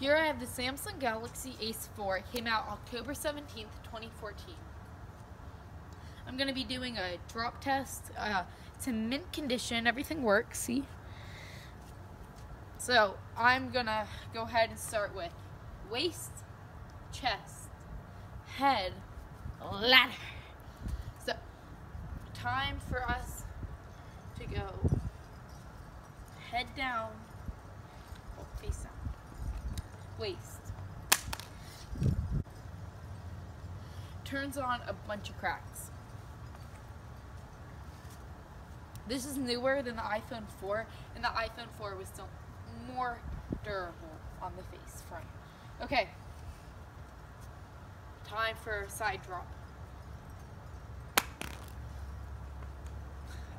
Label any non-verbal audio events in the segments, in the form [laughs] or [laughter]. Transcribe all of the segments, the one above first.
Here I have the Samsung Galaxy Ace 4. It came out October 17th, 2014. I'm going to be doing a drop test. Uh, it's in mint condition. Everything works, see? So, I'm going to go ahead and start with waist, chest, head, ladder. So, time for us to go head down, oh, face down waist. Turns on a bunch of cracks. This is newer than the iPhone 4, and the iPhone 4 was still more durable on the face front. Okay. Time for side drop.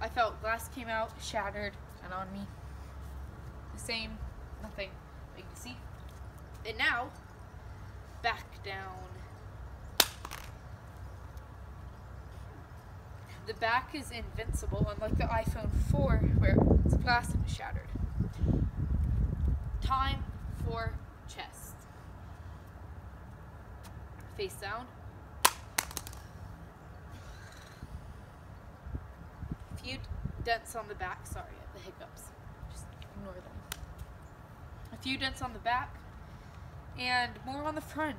I felt glass came out, shattered, and on me. The same, nothing. You can see and now, back down. The back is invincible, unlike the iPhone 4 where the glass was shattered. Time for chest. Face down. Few dents on the back. Sorry, the hiccups. Just ignore them. A few dents on the back and more on the front.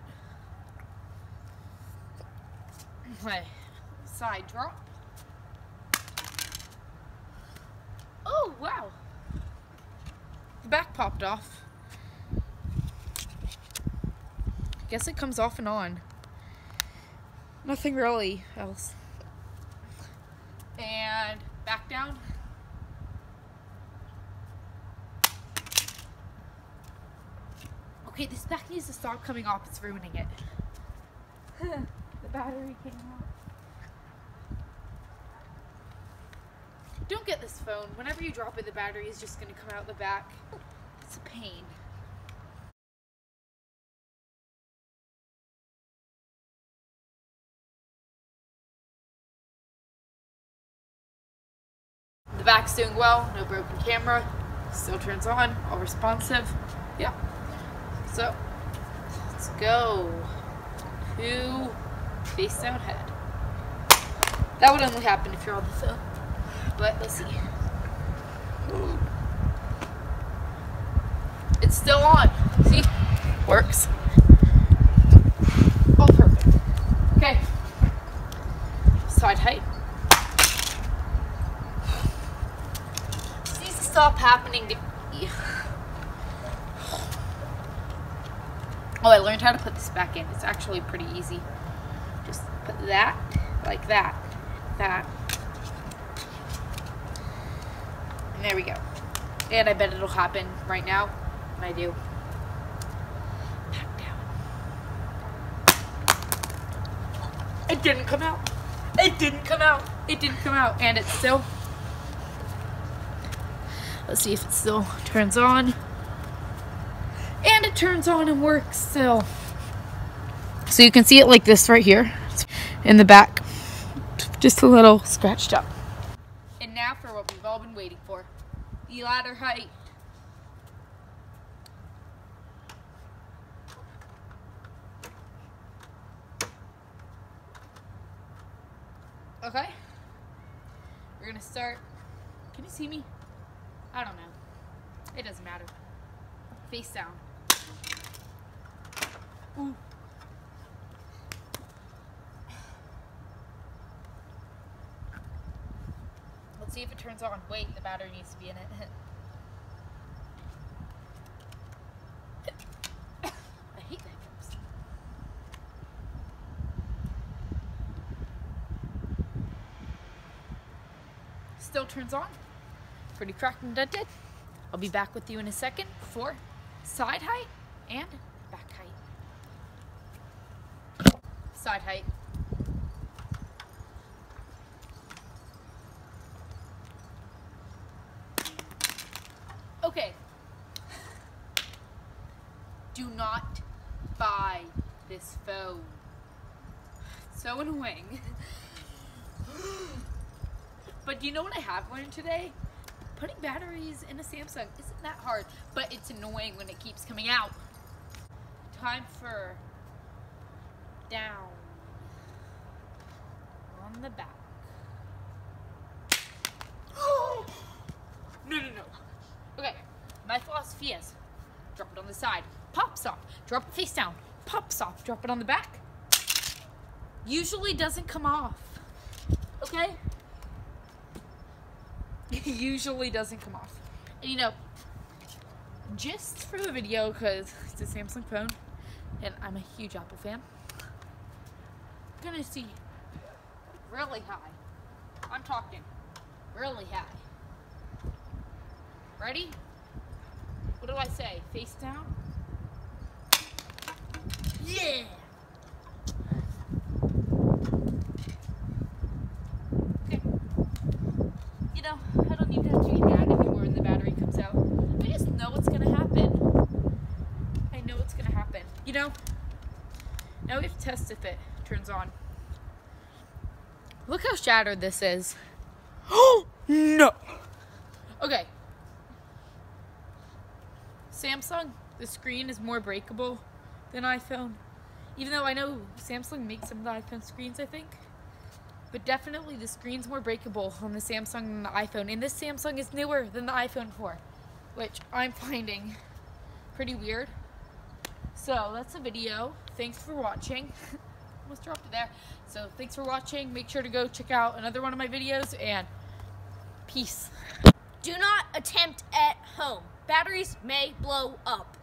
My side drop. Oh, wow. The back popped off. I guess it comes off and on. Nothing really else. And back down. Okay, this back needs to stop coming off. It's ruining it. [laughs] the battery came out. Don't get this phone. Whenever you drop it, the battery is just going to come out the back. It's a pain. The back's doing well, no broken camera, still turns on, all responsive. Yeah. So, let's go to face down head. That would only happen if you're on the phone. But let's see. It's still on. See? Works. Oh, perfect. Okay. Side height. This needs to stop happening to me. Oh, I learned how to put this back in. It's actually pretty easy. Just put that, like that, that. And there we go. And I bet it'll happen right now. I do. Back down. It didn't come out. It didn't come out. It didn't come out. And it still... Let's see if it still turns on And it turns on and works still. So you can see it like this right here in the back. Just a little scratched up. And now for what we've all been waiting for. The ladder height. Okay. We're gonna start. Can you see me? I don't know. It doesn't matter. Face down. Ooh. Let's see if it turns on. Wait, the battery needs to be in it. [coughs] I hate. Still turns on. Pretty cracked and dented. I'll be back with you in a second for side height and back height side height. Okay. Do not buy this phone. so annoying. [gasps] But do you know what I have learned today? Putting batteries in a Samsung isn't that hard, but it's annoying when it keeps coming out. Time for down on the back. [gasps] no, no, no. Okay, my philosophy is drop it on the side, pops off, drop it face down, pops off, drop it on the back. Usually doesn't come off. Okay? [laughs] Usually doesn't come off. And you know, just for the video, because it's a Samsung phone, and I'm a huge Apple fan, I'm gonna see really high. I'm talking really high. Ready? What do I say? Face down? Yeah! Okay. You know, I don't need to have to be mad anymore when the battery comes out. I just know what's gonna happen. I know what's gonna happen. You know? Now we have to test if it turns on. Look how shattered this is. Oh [gasps] no! Okay. Samsung, the screen is more breakable than iPhone. Even though I know Samsung makes some of the iPhone screens, I think. But definitely the screen's more breakable on the Samsung than the iPhone. And this Samsung is newer than the iPhone 4, which I'm finding pretty weird. So that's the video. Thanks for watching. [laughs] Almost dropped it there. So thanks for watching. Make sure to go check out another one of my videos and peace. Do not attempt at home. Batteries may blow up.